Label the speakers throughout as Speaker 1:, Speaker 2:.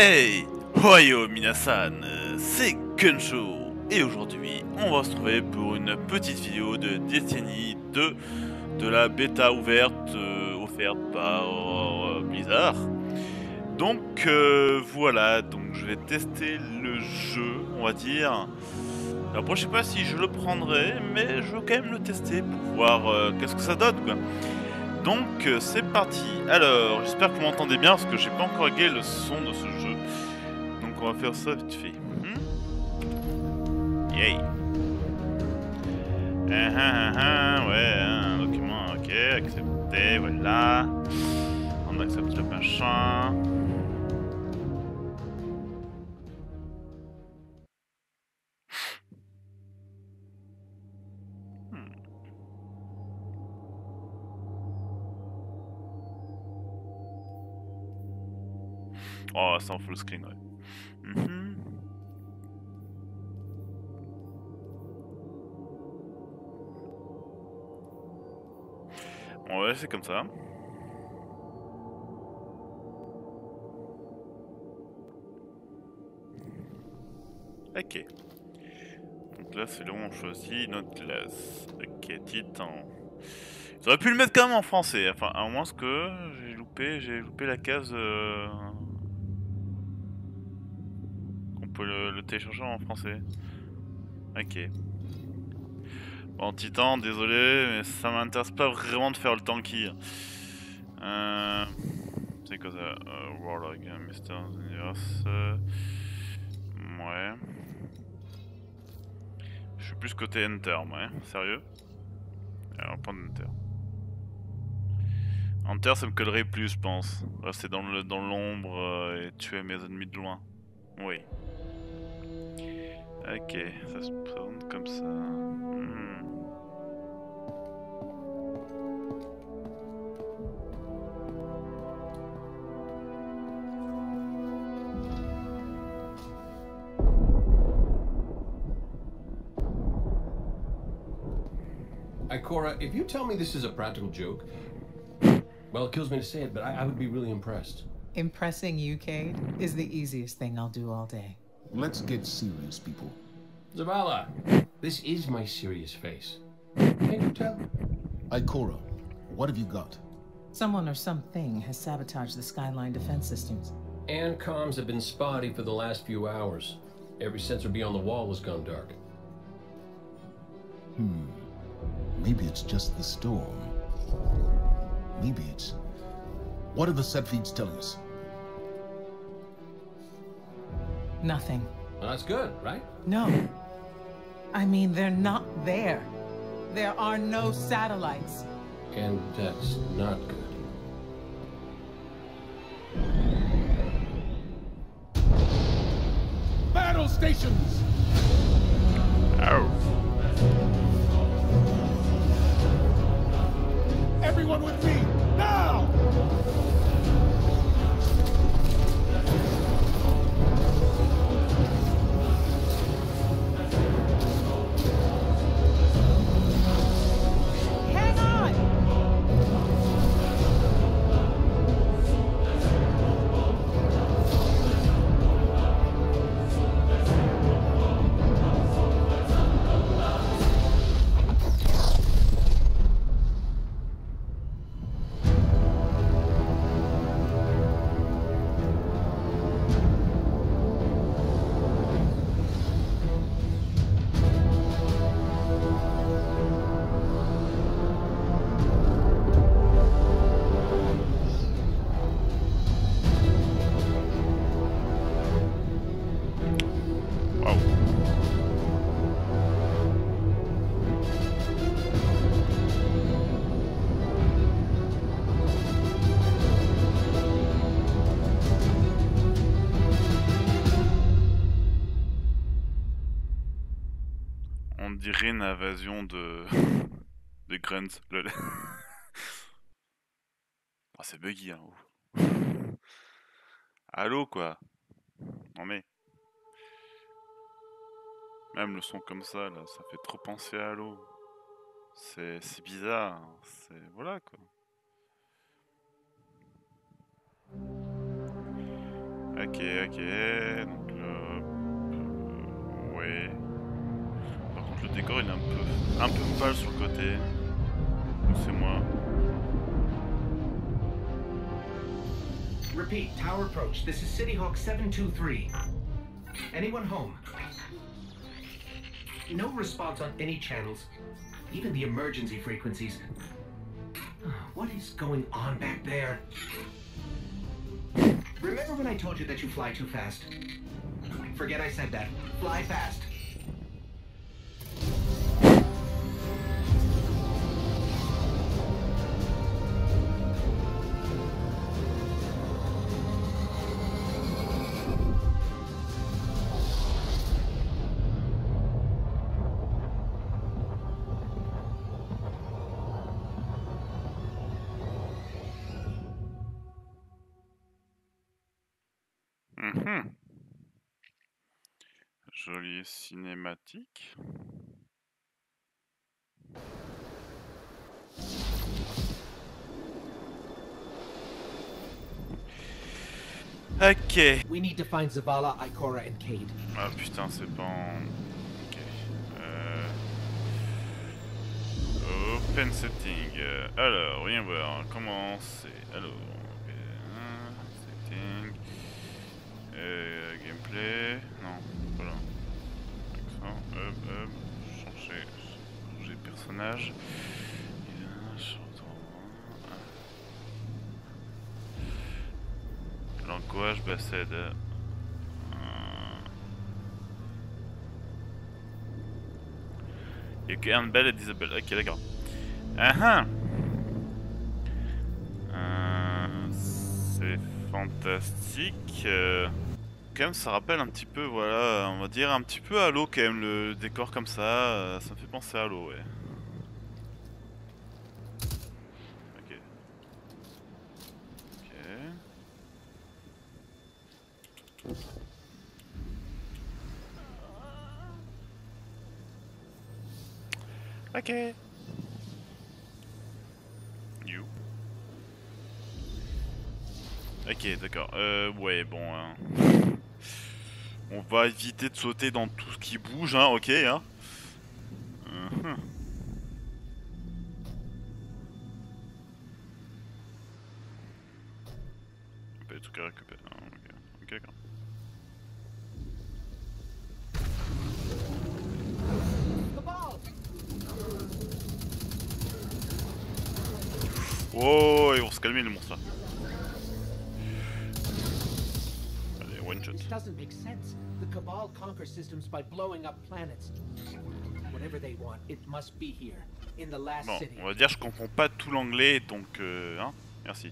Speaker 1: Hey Oyo Minasan, c'est Gunshow et aujourd'hui on va se retrouver pour une petite vidéo de Destiny 2 de la bêta ouverte euh, offerte par euh, Blizzard. Donc euh, voilà, donc je vais tester le jeu, on va dire. Moi je sais pas si je le prendrai, mais je veux quand même le tester pour voir qu'est-ce que ça donne quoi. Donc euh, c'est parti. Alors j'espère que vous m'entendez bien parce que j'ai pas encore réglé le son de ce jeu. Donc on va faire ça vite fait. Hmm Yay. Ah, ah, ah, ouais, un document, ok, accepté, voilà. On accepte le machin. Oh, c'est en full screen, ouais. Mhm. Bon, ouais, c'est comme ça. Ok. Donc là, c'est là où on choisit notre classe. Ok, titan. J'aurais pu le mettre quand même en français. Enfin, à moins que j'ai loupé, j'ai loupé la case... Euh le, télécharger en français. Ok. Bon, Titan, désolé, mais ça m'intéresse pas vraiment de faire le tanky. Euh... C'est quoi ça euh, Warlog, Mister Universe. Ouais. Je suis plus côté Enter, ouais. Sérieux Alors, on prendre Enter. Enter, ça me collerait plus, je pense. Rester dans l'ombre dans euh, et tuer mes ennemis de loin. Oui. Ok, ça se présente comme ça. Hmm.
Speaker 2: Ikora, if you tell me this is a practical joke, well, it kills me to say it, but I, I would be really impressed.
Speaker 3: Impressing you, Cade, is the easiest thing I'll do all day.
Speaker 4: Let's get serious, people.
Speaker 2: Zavala, this is my serious face. Can you tell?
Speaker 4: Ikora, what have you got?
Speaker 3: Someone or something has sabotaged the Skyline defense systems.
Speaker 2: And comms have been spotty for the last few hours. Every sensor beyond the wall has gone dark.
Speaker 4: Hmm. Maybe it's just the storm. Maybe it's... What are the set feeds telling us?
Speaker 3: Nothing.
Speaker 2: Well, that's good, right?
Speaker 3: No. I mean, they're not there. There are no satellites.
Speaker 2: And that's not good.
Speaker 4: Battle stations!
Speaker 1: Ow. Une invasion de... de Grunts. lol. Ah, c'est buggy, hein. Allô, quoi. Non mais... Même le son comme ça, là, ça fait trop penser à l'eau. C'est bizarre. hein. C'est... Voilà, quoi. Ok, ok. Donc euh, ouais. Le décor il est un peu, un peu pâle sur le côté. C'est moi.
Speaker 5: Repeat, tower approach. This is City Hawk 723. Anyone home? No response on any channels, even the emergency frequencies. What is going on back there? Remember when I told you that you fly too fast? Forget I said that. Fly fast.
Speaker 1: Mhm. Jolie cinématique. Ok.
Speaker 5: We need to find Zavala, Ikora, and Cade.
Speaker 1: Ah putain, c'est pas en... Ok. Euh... Open setting. Alors, rien voir. Commencer. Alors... euh, Setting. Euh, gameplay. Non, voilà. Accent. Hop, hop. Changer. Changer personnage. Langage, Bassed. You can belle et disable. Ok, d'accord. Ah ah Euh, C'est fantastique. Euh, Quand même, ça rappelle un petit peu, voilà, on va dire un petit peu Halo quand même, le décor comme ça. euh, Ça me fait penser à Halo, ouais. Ok. Ok. Ok. You. Ok, d'accord. Euh, ouais, bon. hein. On va éviter de sauter dans tout ce qui bouge, hein, ok, hein. Mhm. Pas des trucs à récupérer. hein, ok, ok. Oh, ils vont se calmer les monstres là.
Speaker 5: This doesn't make sense. The Cabal conquer systems by blowing up planets. Whatever they want, it must be here, in the last
Speaker 1: Bon,
Speaker 5: city.
Speaker 1: on va dire je comprends pas tout l'anglais, donc euh, hein, merci.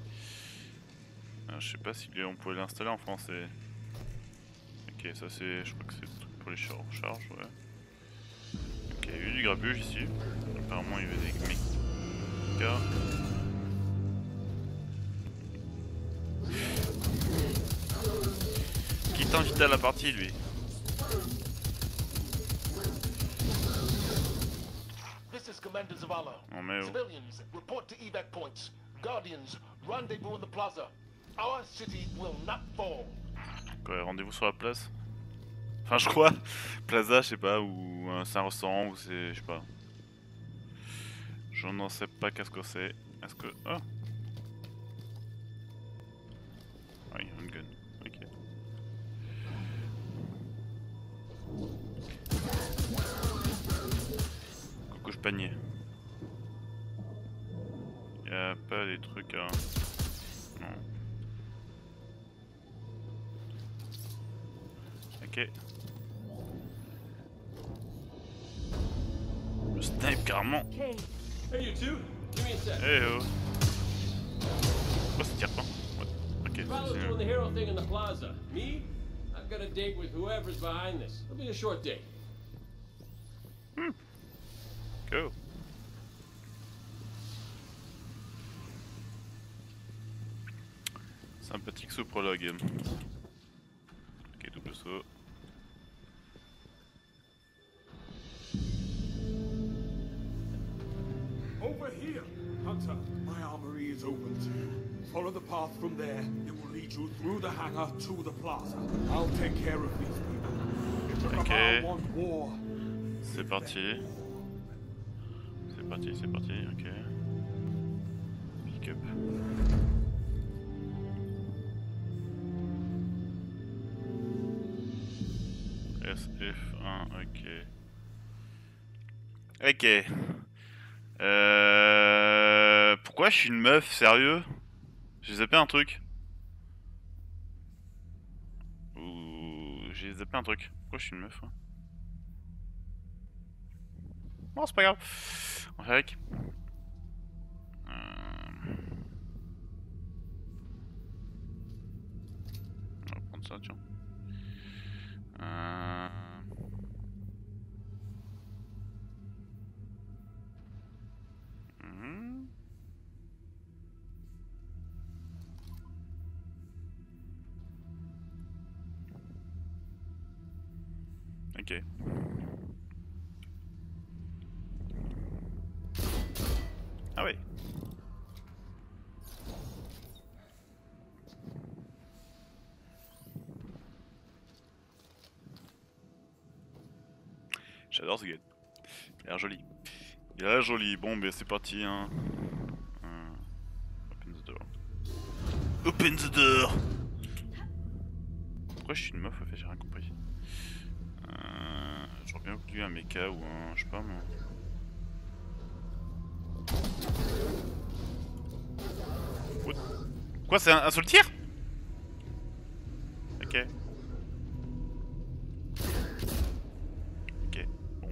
Speaker 1: Ah, je sais pas si on pouvait l'installer en français. Ok, ça c'est, je crois que c'est le truc pour les char charges, ouais. Ok, il y a eu du grabuge ici. Apparemment il y avait des mechas. Qui t'invite à la partie lui
Speaker 6: This is Commander Zavala.
Speaker 1: Non mais oh.
Speaker 6: Civilians, report to evac points. Guardians, rendezvous in the plaza. Our city will not fall.
Speaker 1: Quoi, rendez-vous sur la place? Enfin, je crois. Plaza, je sais pas, ou c'est un restaurant, ou c'est. Je sais pas. Je n'en sais pas qu'est-ce que c'est. Est-ce que. Oui, une gun. Panier. Y'a pas des trucs à. Non. Ok. Le snipe carrément.
Speaker 2: Hey, you two. Give me a sec.
Speaker 1: Eh oh. Pourquoi ça tire pas Ouais. Ok,
Speaker 2: Apollo's
Speaker 1: continue.
Speaker 2: doing the hero thing in the plaza. Me? I've got a date with whoever's behind this. It'll be a short date.
Speaker 1: Go. Sympathique ce prologue. Ok, double saut.
Speaker 7: Over here! Hunter, my armory is opened. Follow the path from there. It will lead you through the hangar to the plaza. I'll take care of these people. If the
Speaker 1: Okay.
Speaker 7: Cabal want war,
Speaker 1: C'est parti. C'est parti, c'est parti, ok. Pick up. SF1, ok. Ok. Euh... Pourquoi je suis une meuf, sérieux? J'ai zappé un truc. Ou... J'ai zappé un truc. Pourquoi je suis une meuf hein? Bon, c'est pas grave. On fait avec. Euh, On va prendre ça, tiens. Euh... Ok. Ah oui. J'adore ce. Il a l'air joli. Il a l'air joli. Bon, ben c'est parti. Hein. Euh, Open the door. Open the door Pourquoi je suis une meuf en fait J'ai rien compris. Euh, J'aurais bien voulu un mecha ou un. Je sais pas moi. Quoi, c'est un, un seul tir Ok. Ok, bon.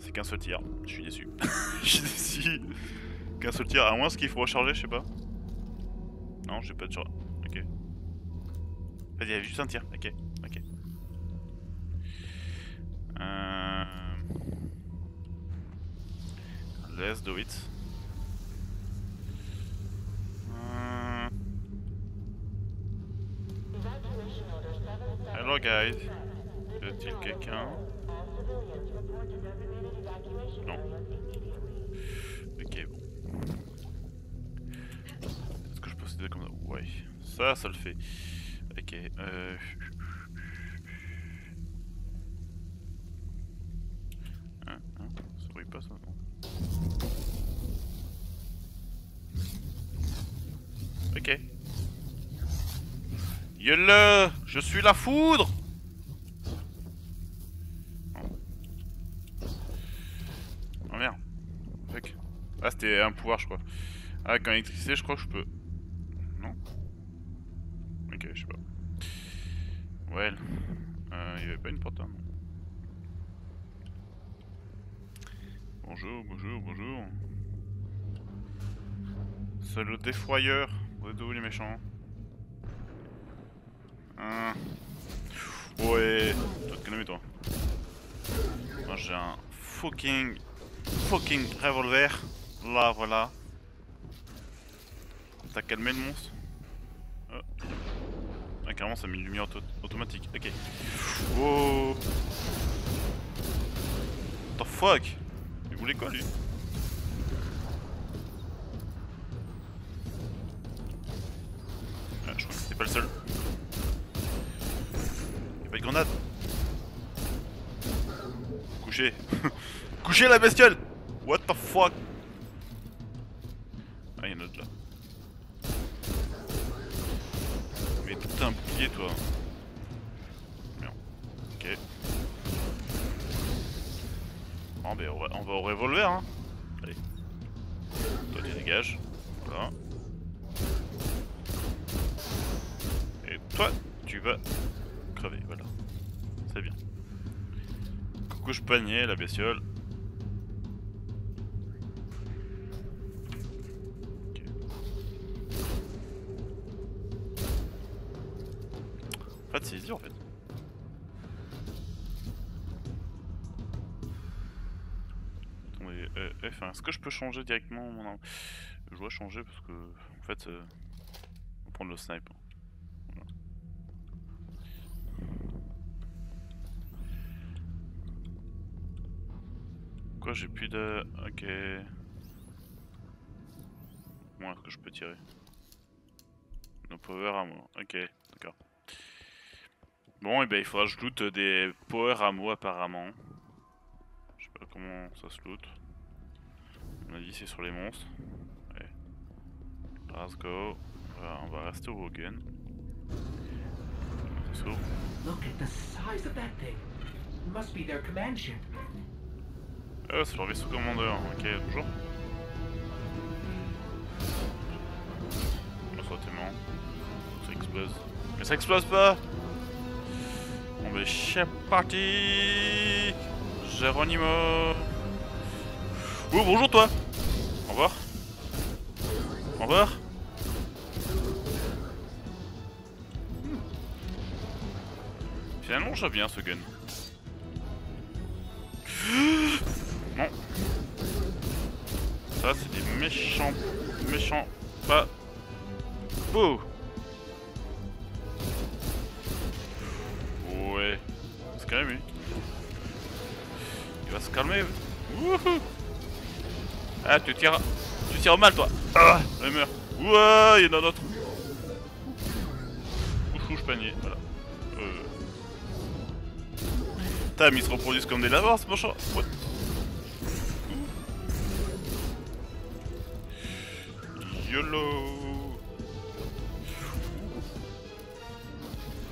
Speaker 1: C'est qu'un seul tir, je suis déçu. Je suis déçu. Qu'un seul tir, à moins ce qu'il faut recharger, je sais pas. Non, j'ai pas de charge. Ok. Fait, il y avait juste un tir, ok, ok. Euh... Let's do it. Euh, Hello guys. Y a-t-il quelqu'un Non. Ok, bon. Est-ce que je peux céder comme ça Ouais. Ça, ça le fait. Ok. Euh... Hein, hein, ça brille pas ça, Ok. Yole Je suis la foudre Oh merde. Ah c'était un pouvoir je crois. Ah quand électricité je crois que je peux. Ok je sais pas. Well. Euh, il y avait pas une porte hein, Bonjour, bonjour, bonjour. C'est défroyeur. Vous êtes où les méchants Hein Ouais, toi te calmer toi. Moi j'ai un fucking fucking revolver. Là voilà. T'as calmé le monstre? Ah carrément ça met une lumière auto automatique. Ok. Oh. What fuck? Il voulait quoi lui? Ah, je crois que c'était pas le seul. Y'a pas de grenade Couché Couché la bestiole What the fuck Ah y'en a d'autres là. Mais toi. Merde. Ok. Bon ben on va, on va au revolver hein. Allez. Toi tu dégages. Voilà. Et toi tu vas crever, voilà. C'est bien. Coucouche panier la bestiole. De saisie en fait. Attendez, euh, F1, est-ce que je peux changer directement mon arme? Je dois changer parce que, en fait, euh, on va prendre le snipe. hein. Quoi, j'ai plus de... Ok. Comment est-ce que je peux tirer No power ammo. Ok. Bon, et ben il faudra que je loot des power ammo apparemment. Je sais pas comment ça se loot. On a dit c'est sur les monstres. Allez. Let's go. Voilà, on va rester au Wogen. Ça s'ouvre.
Speaker 5: Look at the size of that thing. Must be their command ship.
Speaker 1: Ah, c'est leur vaisseau commandeur. Ok, toujours. Oh, ça tellement. Ça explose. Mais ça explose pas Ben, c'est parti Geronimo Oh, bonjour toi Au revoir. Au revoir. Finalement, ça bien ce gun. Non. Ça, c'est des méchants. Méchants. Pas. Beau. Se calmer. Wouhou. Ah, tu tires. Tu tires mal, toi. Ah, je meurs. Ouah, il y en a d'autres. Ouh, je panier. Voilà. Euh. Mais ils se reproduisent comme des lavars, ce machin. YOLO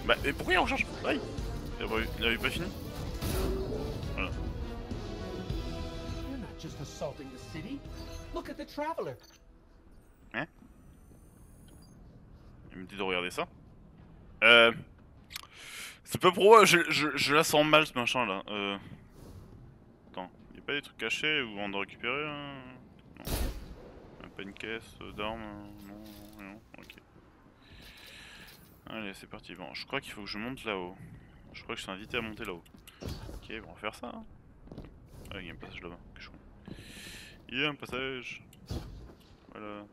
Speaker 1: Bah, mais pourquoi il recharge? Aïe il avait pas fini
Speaker 5: traveler.
Speaker 1: Il me dit de regarder ça. Euh... C'est pas pour moi, je, je, je la sens mal ce machin là. Euh... Attends, y'a pas des trucs cachés où on doit récupérer hein? Non. Y'a Pas une caisse euh, d'armes euh, Non, rien. Ok. Allez, c'est parti. Bon, je crois qu'il faut que je monte là-haut. Je crois que je suis invité à monter là-haut. Ok, on va faire ça. hein. Ah, il y a un passage là-bas. Il y a un passage. Voilà.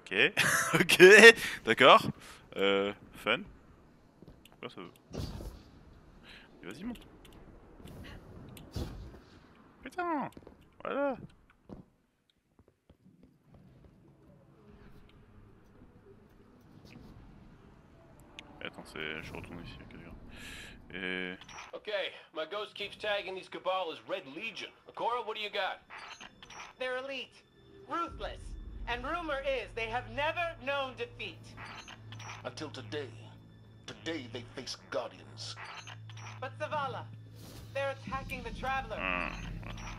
Speaker 1: Ok, ok, d'accord. Euh, fun. Pourquoi ça veut Vas-y, monte. Putain Voilà Attends. Je retourne ici, ok,
Speaker 6: Okay, my ghost keeps tagging these Cabal as Red Legion. Akora, what do you got?
Speaker 3: They're elite, ruthless, and rumor is they have never known defeat.
Speaker 6: Until today. Today they face Guardians.
Speaker 3: But Zavala, they're attacking the Traveler.
Speaker 1: hum,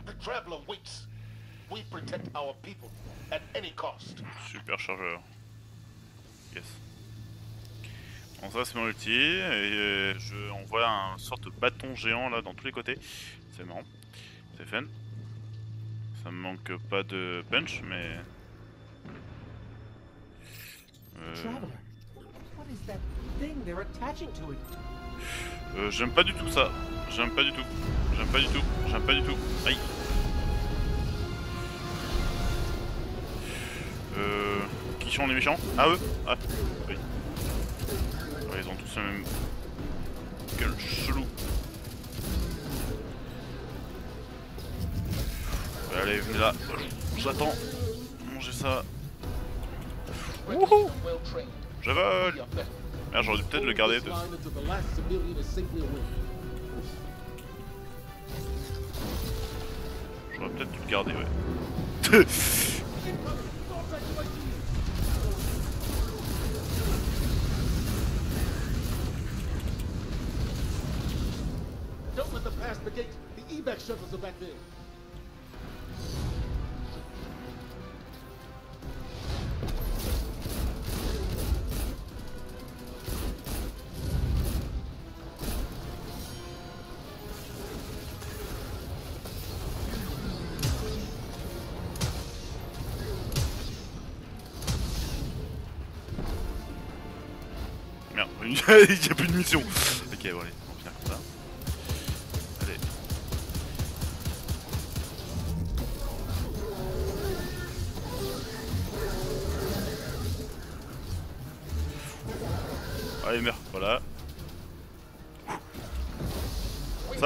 Speaker 6: The Traveler waits. We protect our people at any cost.
Speaker 1: super chargeur. Yes. Bon ça c'est mon ulti et euh, je envoie un sorte de bâton géant là dans tous les côtés. C'est marrant. C'est fun. Ça me manque pas de punch mais... Euh, euh, J'aime pas du tout ça. J'aime pas du tout. J'aime pas du tout. J'aime pas du tout. Aïe. Euh... Qui sont les méchants? Ah eux Ah oui. Même gueule chelou. Allez, venez là. J'attends. Mangez ça. Wouhou. Je vole Merde, j'aurais dû peut-être le garder. J'aurais peut-être dû le garder, ouais.
Speaker 7: The gate. The shuttles are back there.
Speaker 1: Il y a plus de mission. Ok,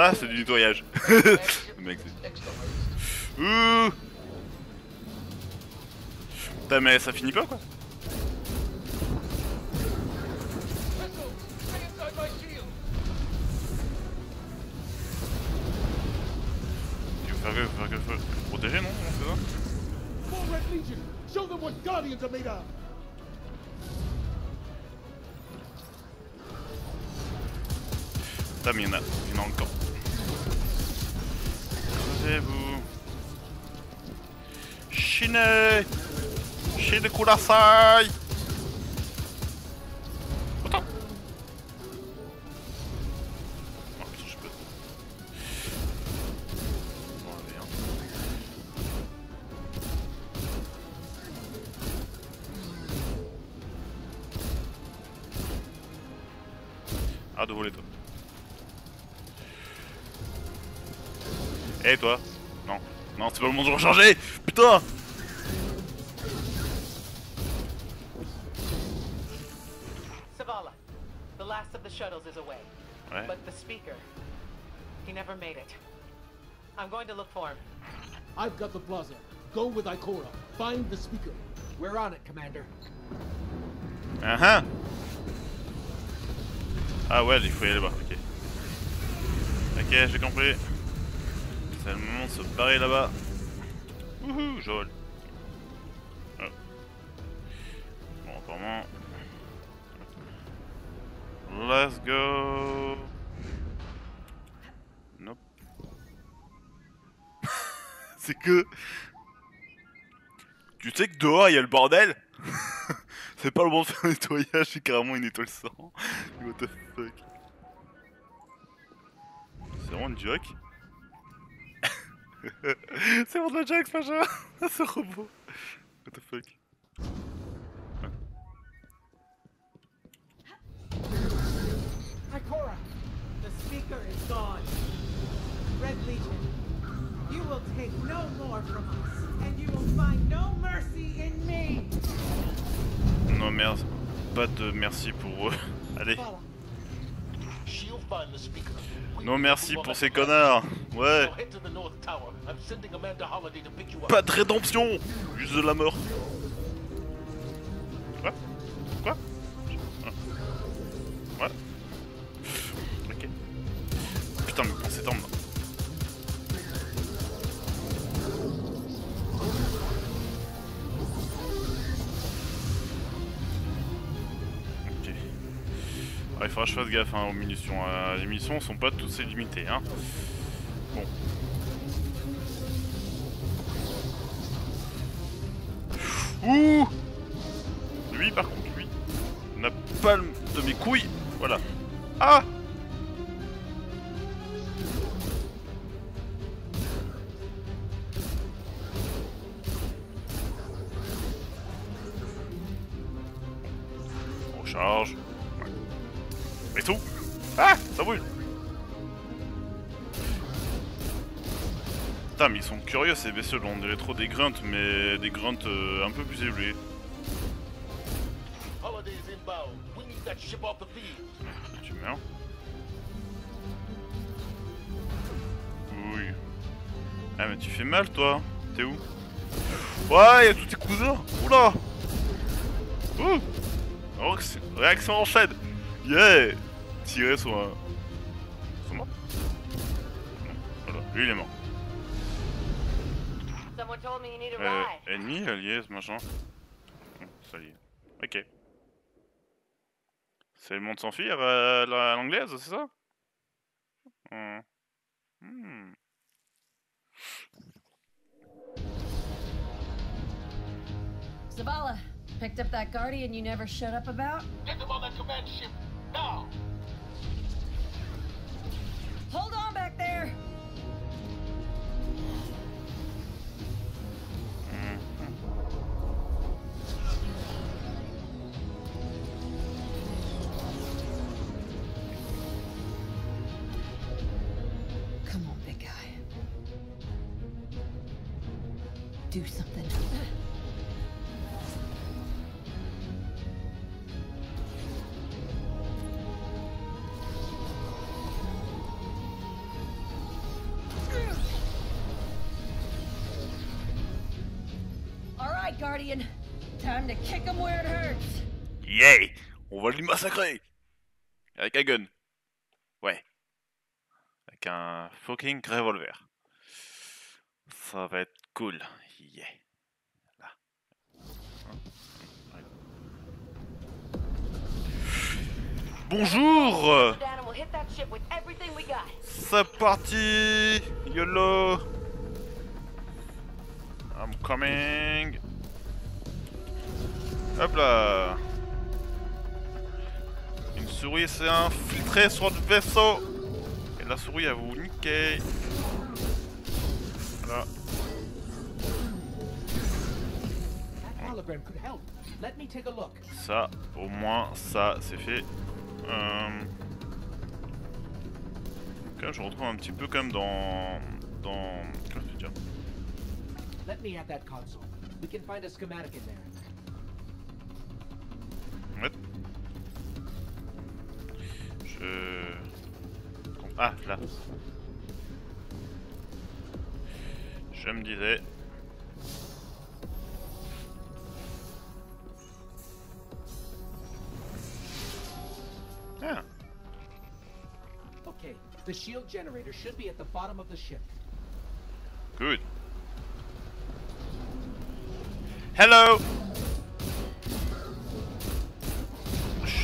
Speaker 1: Ça, c'est du nettoyage. Le mec, c'est. Ouh Putain, mais ça finit pas quoi. Il faut faire que, faut faire que, faut protéger non C'est ça. Putain, mais il y en a, il y en a encore. Taisez-vous. Chine Chine Kurasai De recharger Putain
Speaker 8: Savala, the last of the shuttles is away.
Speaker 1: Ouais.
Speaker 8: But the speaker, he never made it. I'm going to look for him.
Speaker 6: I've got the plaza. Go with Ikora. Find the speaker.
Speaker 5: We're on it, Commander.
Speaker 1: Ah ah Ah ouais, il faut y aller là-bas, ok. Ok, j'ai compris. C'est le moment de se barrer là-bas. Wouhou, vole. Oh. Bon, apparemment... Let's go Nope. C'est que... Tu sais que dehors il y a le bordel? C'est pas le bon de faire nettoyage, c'est carrément une étoile sang. What the fuck? C'est vraiment une joke? C'est vraiment de la joke, machin Ce robot What the fuck?
Speaker 5: Ikora!
Speaker 3: The speaker is gone. Red Legion, you will take no more from us, and you will find no mercy in me.
Speaker 1: Non merde, pas de merci pour eux. Allez,
Speaker 6: She'll find the speaker. We
Speaker 1: non merci pour ces connards. Ouais. Pas de rédemption. Juste de la mort Ah, il faudra que je fasse gaffe hein, aux munitions. Euh, les munitions sont pas toutes limitées. Hein. Bon. Ouh Lui par contre, lui, n'a pas de mes couilles. Voilà. Ah ces bestioles, on dirait trop des grunts, mais des grunts euh, un peu plus
Speaker 6: field.
Speaker 1: Tu meurs. Oui. Ah mais tu fais mal toi. T'es où? Ouais, y'a tous tes cousins. Oula. Ouh. Réaction- Réaction en chaîne Yeah. Tirer sur un... Sur moi Non, voilà, lui il est mort. Euh, ennemi, allié, ce machin. Hum, Ça y est. Ok. C'est le monde s'enfuir euh, à l'anglaise, c'est ça? Hum. Hmm.
Speaker 9: Zavala, picked up that guardian you never shut up about?
Speaker 6: Get them on that command ship now.
Speaker 9: Hold on back there! Guardian. Time to kick him where it hurts.
Speaker 1: Yeah On va lui massacrer Avec un gun. Ouais. Avec un fucking revolver. Ça va être cool. Yeah. Là. Bonjour. C'est parti YOLO I'm coming Hop là Une souris s'est infiltrée sur le vaisseau Et la souris a vous niquer Voilà.
Speaker 5: That hologram could help. Let me take a look.
Speaker 1: Ça, au moins, ça, c'est fait. Euh... Même, je retrouve un petit peu comme dans... Dans... Comment je peux dire
Speaker 5: Let me at that console. We can find a schematic in there.
Speaker 1: Je... Ah, là. Je me disais... Ah,
Speaker 5: Okay, the shield generator should be at the bottom of the ship.
Speaker 1: good. Hello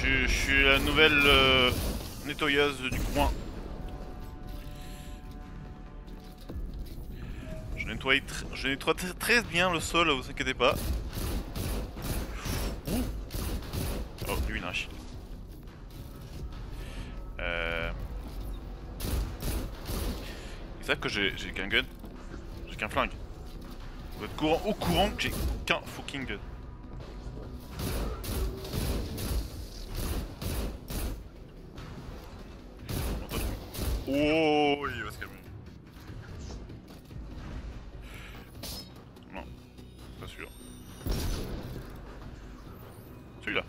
Speaker 1: Je suis- la nouvelle euh, nettoyeuse du coin. Je nettoie, je nettoie tr- très bien le sol, vous inquiétez pas. Oh, lui il a un. Euh... Ils savent que j'ai qu'un gun J'ai qu'un flingue. Vous êtes courant, au courant que j'ai qu'un fucking gun. Oh, il va se calmer. Non, pas sûr. Celui-là.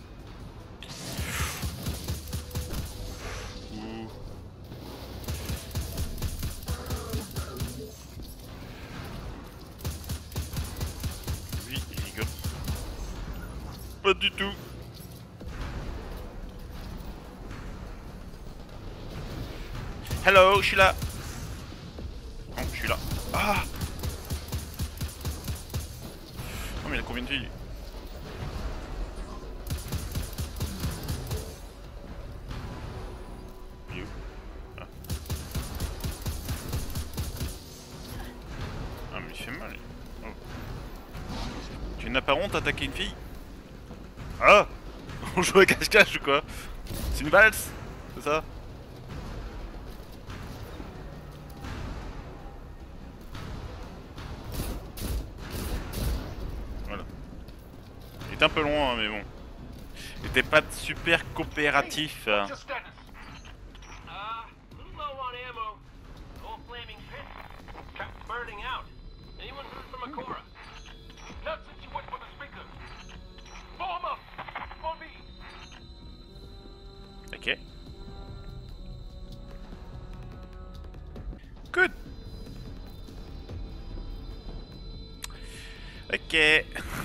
Speaker 1: Lui, il rigole. Pas du tout. Hello, je suis là. Non, je suis là. Ah Oh mais il a combien de filles? Ah. Ah mais il fait mal. lui. Oh. N'as pas honte d'attaquer une fille? Ah On joue à cache-cache ou quoi? C'est une valse C'est ça? Peu loin, mais bon. Il était pas super coopératif. hein.
Speaker 6: What's your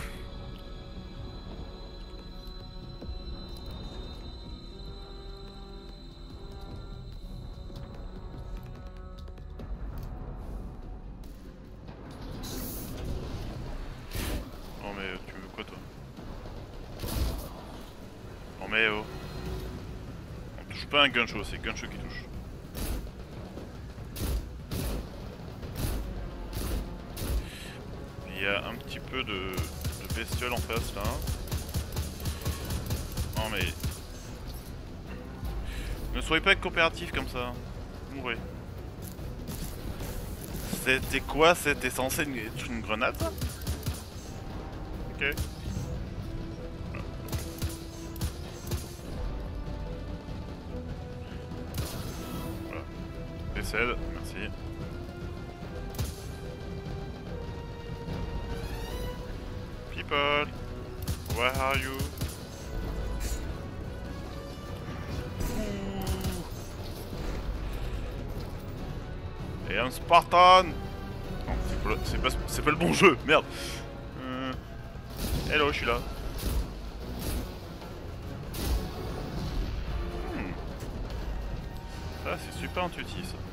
Speaker 1: Gunshot, c'est gunshot qui touche. Il y a un petit peu de, de bestiole en face là. Non mais... Ne soyez pas coopératifs comme ça. Mourrez. C'était quoi? C'était censé être une grenade Ok. Merci. People, where are you? Et un Spartan Non, c'est pas, pas le bon jeu, merde Euh, Hello, je suis là. Hmm. Ça, c'est super intuitif, ça.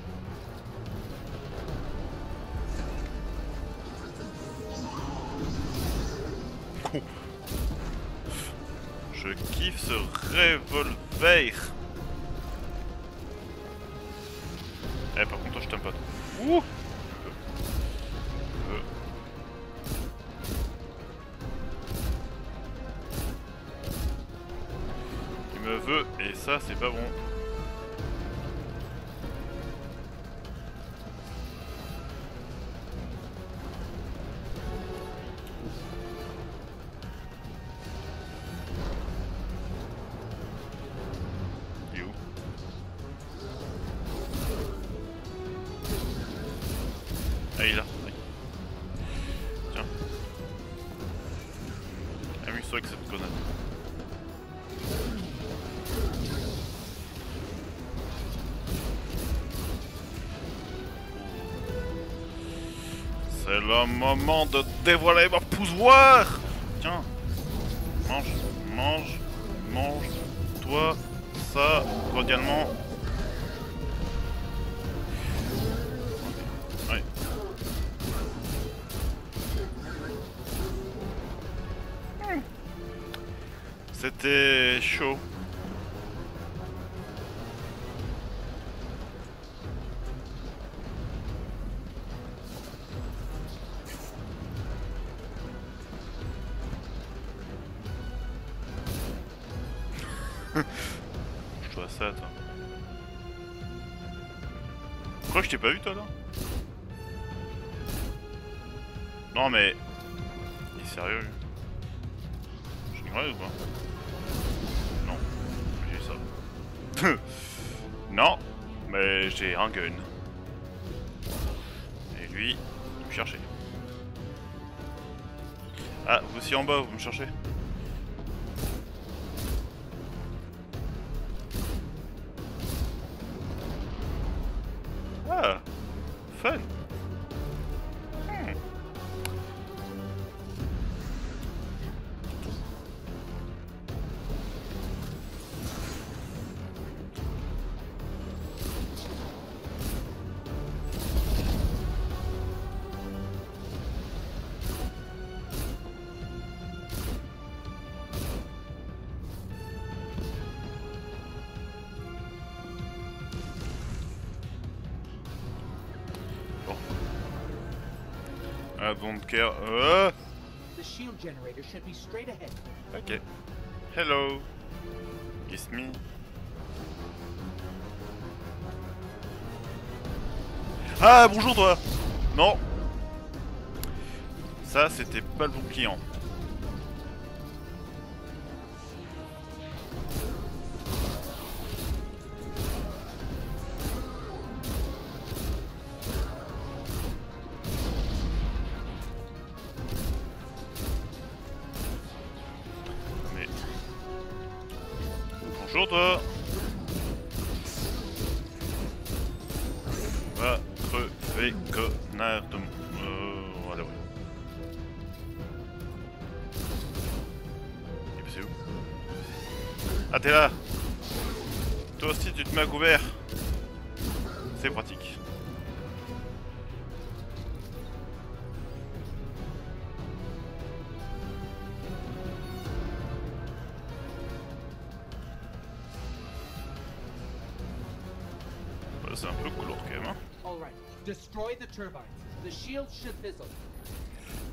Speaker 1: Je kiffe ce revolver. Eh, par contre, toi, je t'aime pas. Ouh Euh. Il me veut, et ça, c'est pas bon. C'est le moment de dévoiler mon pouvoir Tiens. Mange, mange, mange. Toi, ça, cordialement. Ouais. C'était chaud. Pas vu, toi, là Non, mais... Il est sérieux, lui Je rigole ou pas Non. J'ai ça. non, mais j'ai un gun. Et lui, il me cherchait. Ah, vous aussi en bas, vous me cherchez? I don't care. Uh,
Speaker 5: The shield generator should be straight ahead.
Speaker 1: ok. Hello. It's me. Ah, bonjour toi Non. Ça, c'était pas le bon client. Bonjour toi Va crever connard de... Euh... Voilà ouais. Et puis c'est où Ah t'es là Toi aussi tu te mets à couvert C'est pratique.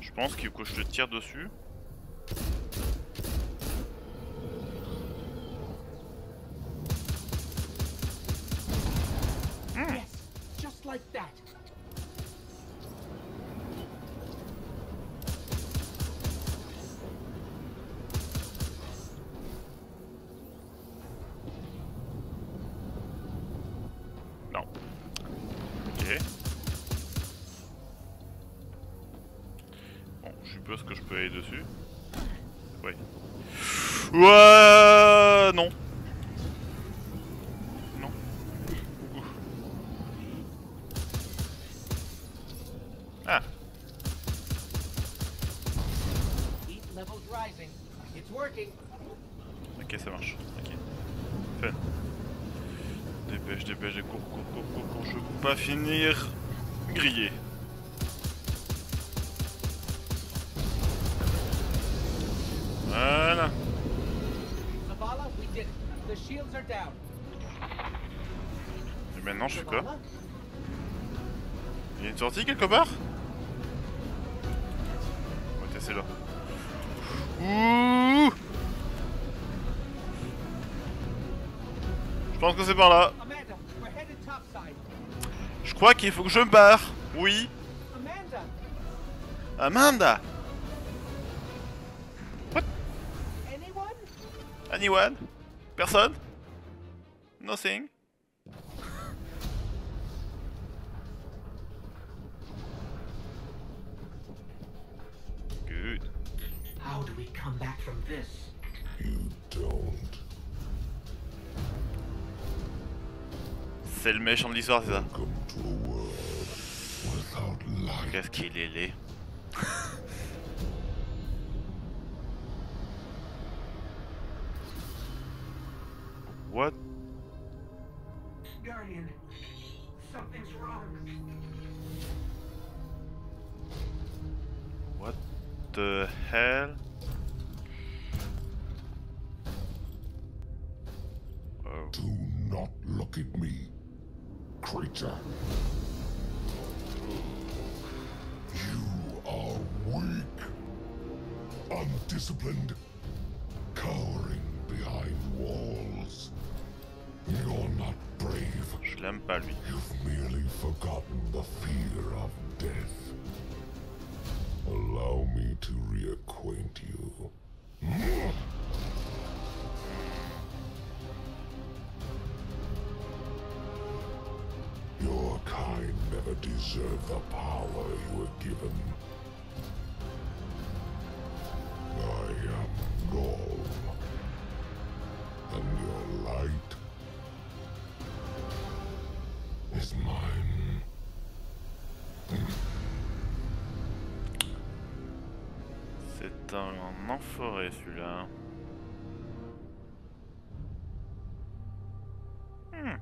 Speaker 1: Je pense qu'il faut que je te tire dessus. Que je peux aller dessus? Oui. Ouais, non. Non. Quelque part On va tester là. Ouh Je pense que c'est par là. Je crois qu'il faut que je me barre. Oui.
Speaker 5: Amanda! Anyone?
Speaker 1: Anyone? Personne? Nothing
Speaker 5: come back from this?
Speaker 4: You don't.
Speaker 1: C'est le méchant de l'histoire, c'est ça. Qu'est-ce qu'il est laid
Speaker 4: never deserved the power you were given. I am. And your light is mine.
Speaker 1: C'est un enfoiré celui-là. Hmm.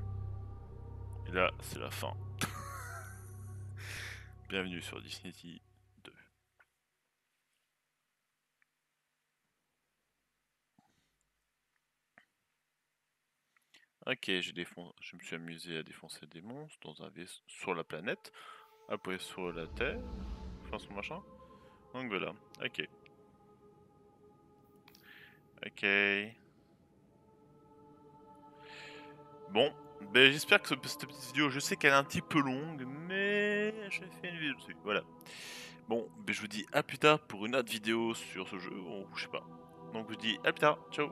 Speaker 1: Là, c'est la fin. Bienvenue sur Disney 2. Ok, défon- je me suis amusé à défoncer des monstres dans un vaisseau sur la planète, après sur la Terre, enfin sur machin. Donc voilà, ok. Ok. Bon, ben j'espère que ce- cette petite vidéo, je sais qu'elle est un petit peu longue, mais j'ai fait une vidéo dessus, voilà. Bon, ben je vous dis à plus tard pour une autre vidéo sur ce jeu, ou je sais pas. Donc je vous dis à plus tard, ciao